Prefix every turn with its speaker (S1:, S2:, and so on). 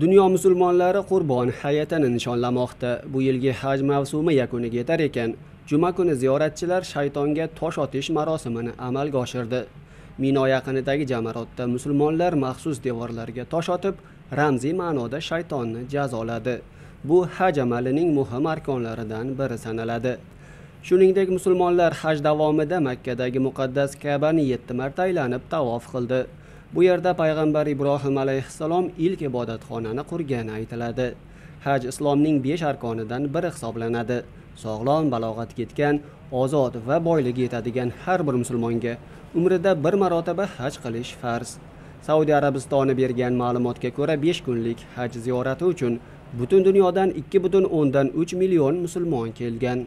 S1: dunyo musulmonlari qurbon hayitini nishonlamoqda. Bu yilgi haj mavsumi yakuniga yetar ekan. Juma kuni ziyoratchilar shaytonga tosh otish marosimini amalga oshirdi. Mino yaqinidagi jamarotda musulmonlar maxsus devorlarga tosh otib ramziy ma'noda shaytonni jazoladi. Bu haj amalining muhim arkonlaridan biri sanaladi. Shuningdek musulmonlar haj davomida makkadagi muqaddas kabani yetti marta aylanib tavof qildi. Bu yerda payg'ambar ibrohim alayhissalom ilk ibodatxonani qurgani aytiladi. Haj islomning besh arkonidan biri hisoblanadi. Sog'lom balog'atga yetgan ozod va boyligi yetadigan har bir musulmonga umrida bir marotaba haj qilish farz. Saudiya arabistoni bergan ma'lumotga ko'ra besh kunlik haj ziyorati uchun butun dunyodan ikki butun o'ndan uch million musulmon kelgan.